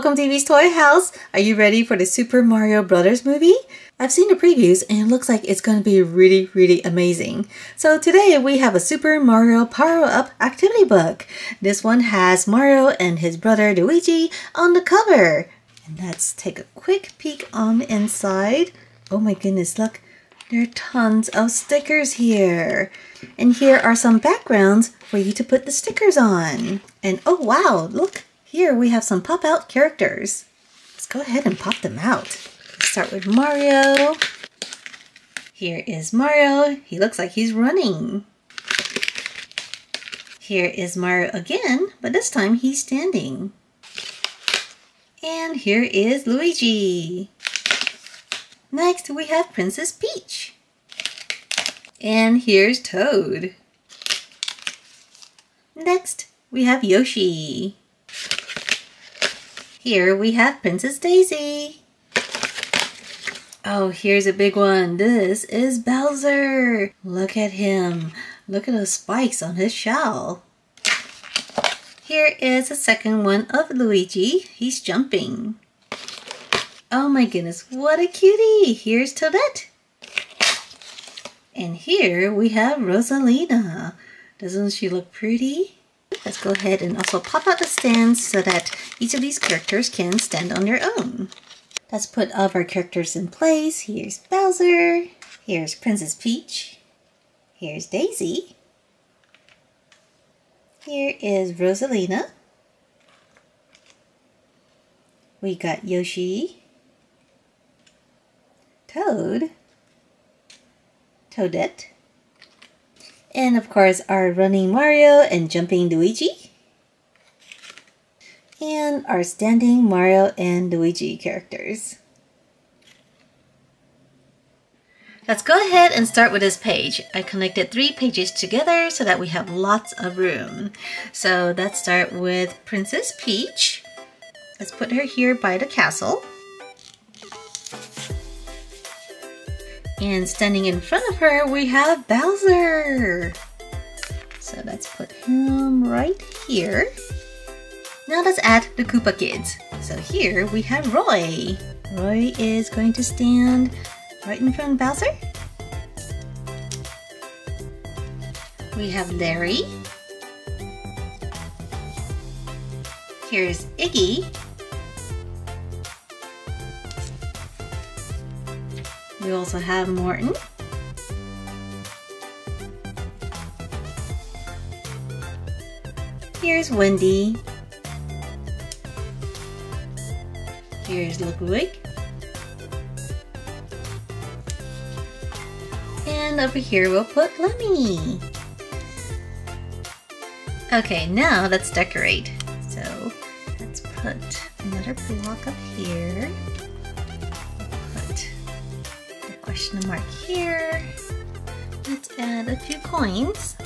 welcome to Evie's Toy House. Are you ready for the Super Mario Brothers movie? I've seen the previews and it looks like it's going to be really, really amazing. So today we have a Super Mario Power Up activity book. This one has Mario and his brother Luigi on the cover. And let's take a quick peek on the inside. Oh my goodness, look. There are tons of stickers here. And here are some backgrounds for you to put the stickers on. And oh wow, look, here we have some pop-out characters. Let's go ahead and pop them out. Start with Mario. Here is Mario. He looks like he's running. Here is Mario again, but this time he's standing. And here is Luigi. Next, we have Princess Peach. And here's Toad. Next, we have Yoshi. Here we have Princess Daisy. Oh, here's a big one. This is Bowser. Look at him. Look at those spikes on his shell. Here is a second one of Luigi. He's jumping. Oh my goodness, what a cutie. Here's Toadette. And here we have Rosalina. Doesn't she look pretty? Let's go ahead and also pop out the stands so that each of these characters can stand on their own. Let's put all of our characters in place. Here's Bowser. Here's Princess Peach. Here's Daisy. Here is Rosalina. We got Yoshi. Toad. Toadette. And of course our running Mario and jumping Luigi. And our standing Mario and Luigi characters. Let's go ahead and start with this page. I connected three pages together so that we have lots of room. So let's start with Princess Peach. Let's put her here by the castle. And standing in front of her, we have Bowser. So let's put him right here. Now let's add the Koopa Kids. So here we have Roy. Roy is going to stand right in front of Bowser. We have Larry. Here's Iggy. We also have Morton. Here's Wendy. Here's Ludwig. And over here we'll put Lemmy. Okay, now let's decorate. So let's put another block up here. Question mark here. Let's add a few coins.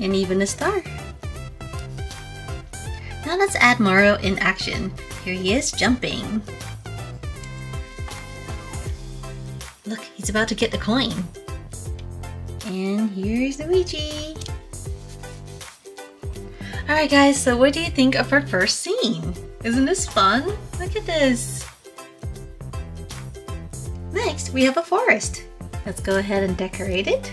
And even a star. Now let's add Mario in action. Here he is jumping. Look, he's about to get the coin. And here's Luigi. Alright guys, so what do you think of our first scene? Isn't this fun? Look at this! Next, we have a forest. Let's go ahead and decorate it.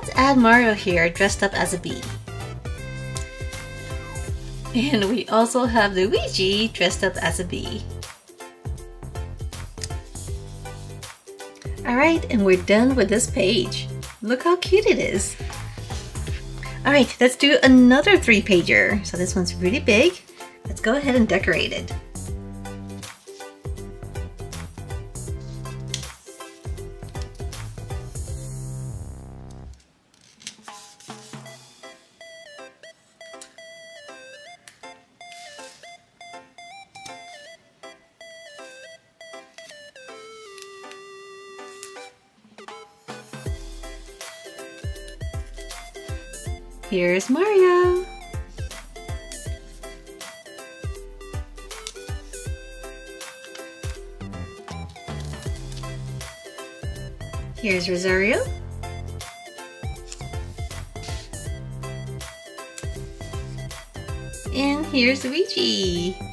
Let's add Mario here dressed up as a bee. And we also have Luigi dressed up as a bee. Alright, and we're done with this page. Look how cute it is. Alright, let's do another three pager. So this one's really big. Let's go ahead and decorate it. Here's Mario. Here's Rosario. And here's Luigi.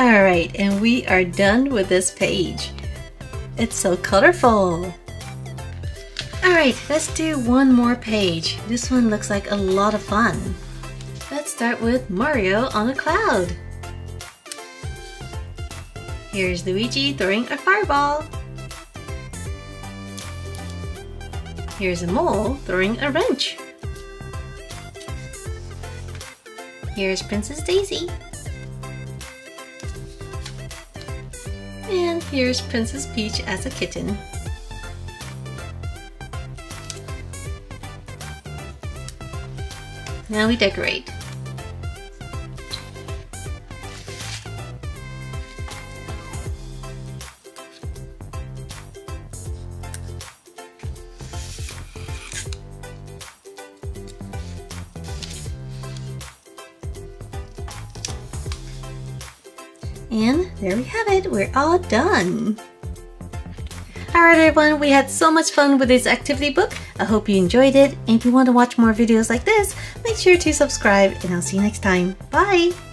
Alright, and we are done with this page. It's so colorful. Alright, let's do one more page. This one looks like a lot of fun. Let's start with Mario on a cloud. Here's Luigi throwing a fireball. Here's a mole throwing a wrench. Here's Princess Daisy. Here's Princess Peach as a kitten. Now we decorate. And there we have it, we're all done. Alright everyone, we had so much fun with this activity book. I hope you enjoyed it. And if you want to watch more videos like this, make sure to subscribe and I'll see you next time. Bye!